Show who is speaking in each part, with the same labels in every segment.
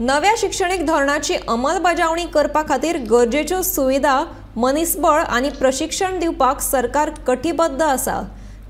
Speaker 1: नव्या शिक्षणीक धोरणाची अंमलबजावणी करपा खातीर गरजेच्यो सुविधा मनीसबळ आनी प्रशिक्षण दिवपाक सरकार कटिबद्ध आसा.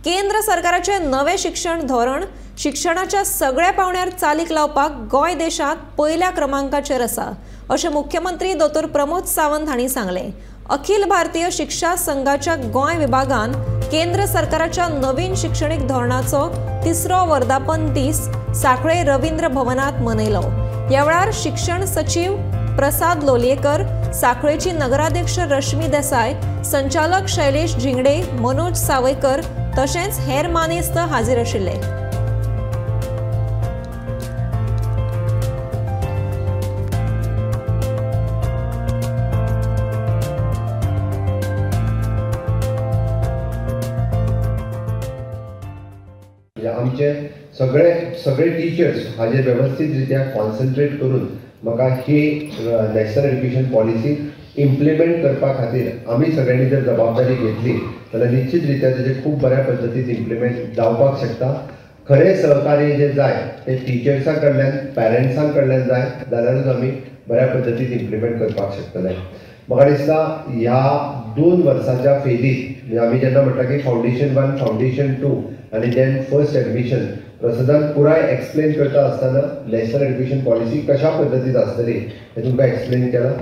Speaker 1: केंद्र सरकाराचें नवें शिक्षण धोरण शिक्षणाच्या सगळ्या पावंड्यार चालीक लावपाक गोंय देशांत पयल्या क्रमांकाचेर आसा अशें मुख्यमंत्री दोतोर प्रमोद सावंत हांणी सांगलें. अखिल भारतीय शिक्षा संघाच्या गोंय विभागान केंद्र सरकाराच्या नवीन शिक्षणीक धोरणाचो तिसरो वर्धापन दीस सांखळे रवींद्र भवनात मनयलो. यावेळार शिक्षण सचिव प्रसाद लोलयेकर सांखळेची नगराध्यक्ष रश्मी देसाय संचालक शैलेश झिंगडे मनोज सावयकर तशेंच हेर मानेस्त हाजीर आशिल्ले.
Speaker 2: म्हणजे आमचे सगळे सगळे टिचर्स हाजेर वेवस्थीत रित्या कॉन्सन्ट्रेट करून म्हाका ही नॅशनल एज्युकेशन पॉलिसी इम्प्लिमेंट करपा खातीर आमी सगळ्यांनी जर जबाबदारी घेतली जाल्यार निश्चित रित्या तेजे खूब बऱ्या पद्दतीन इम्प्लिमेंट जावपाक शकता. खरें सहकार्य जें जाय ते टिचर्सां कडल्यान पॅरंट्सां कडल्यान जाय जाल्यारूच आमी बऱ्या पद्दतीन इम्प्लिमेंट करपाक शकतले. म्हाका दिसता ह्या दोन वर्सांच्या फेरीत म्हणजे आमी जेन्ना म्हणटा की फावंडेशन वन फावंडेशन टू आनी देन फर्स्ट एडमिशन प्रसादान पुराय एक्सप्लेन करता आसतना नॅशनल एड्युकेशन पॉलिसी कशा पद्दतीन आसतली हें तुमकां एक्सप्लेन केलां.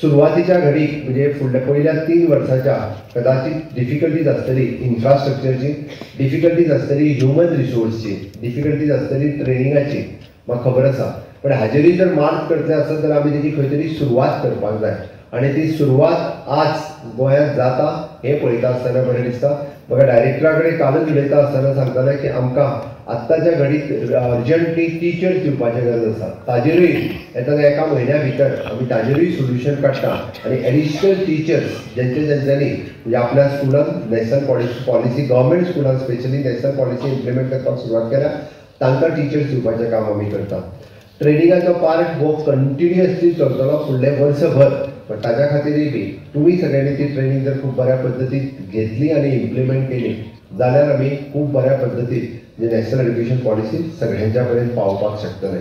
Speaker 2: सुरवातीच्या घडीक म्हणजे फुडल्या पयल्या तीन वर्साच्या कदाचित डिफिकल्टीज आसतली इन्फ्रास्ट्रक्चरची डिफिकल्टीज आसतली ह्युमन रिसोर्सची डिफिकल्टीज आसतली ट्रेनिंगाची म्हाका खबर आसा पण हाजेरूय जर मार्क करतले आसत जाल्यार आमी तेजी खंय तरी सुरवात करपाक जाय. आणि ती सुरवात आज गोंयांत जाता हें पळयता आसतना बरें दिसता. म्हाका डायरेक्टरा कडेन कालच उलयता आसतना सांगताले की आमकां आत्ताच्या घडीक अर्जंटली टिचर्स दिवपाची गरज आसा. ताजेरूय येता त्या एका म्हयन्या भितर आमी ताजेरूय सोल्युशन काडटा आनी एडिशनल टिचर्स जेंचे जेंच्यांनी म्हणजे आपल्या स्कुलान नॅशनल पॉलिसी पॉलिसी गव्हर्मेंट स्कुलान स्पेशली नॅशनल पॉलिसी इम्प्लिमेंट करपाक सुरवात केल्या तांकां टिचर्स दिवपाचें काम आमी करता ट्रेनिंगाचो पार्ट हो कंटिन्युअसली चलतलो फुडले वर्सभर पण ताज्या खातीरय बी तुमी सगळ्यांनी ती ट्रेनिंग जर खूब बऱ्या पद्दतीन घेतली आनी इम्प्लिमेंट केली जाल्यार आमी खूब बऱ्या पद्दतीन जे नॅशनल एड्युकेशन पॉलिसी सगळ्यांच्या पर्यंत पावपाक शकतले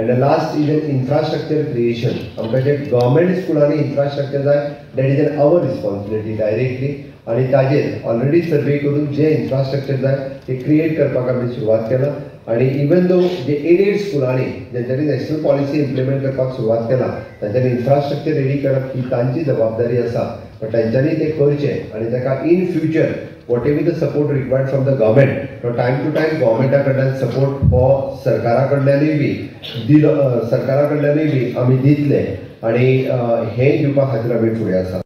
Speaker 2: and last is an infrastructure creation आमकां जे गव्हर्मेंट स्कुलांनी इन्फ्रास्ट्रक्चर जाय that is an our responsibility directly आनी ताजेर ऑलरेडी सर्वे करून जे इन्फ्रास्ट्रक्चर जाय ते क्रिएट करपाक आमी सुरवात केला. आणि इवन दो जे एडेड स्कुलांनी ज्यांच्यानी नॅशनल पॉलिसी इम्प्लिमेंट करपाक सुरवात केला तांच्यांनी इन्फ्रास्ट्रक्चर रेडी करप ही तांची जबाबदारी आसा. पण तांच्यांनी ते करचें आनी ताका in future whatever the support required from the government time to time गव्हर्मेंटा कडल्यान सपोर्ट हो सरकारा कडल्यानूय बी दिलो सरकारा कडल्यानूय बी आमी दितले. आनी हे दिवपा खातीर आमी फुडें आसा.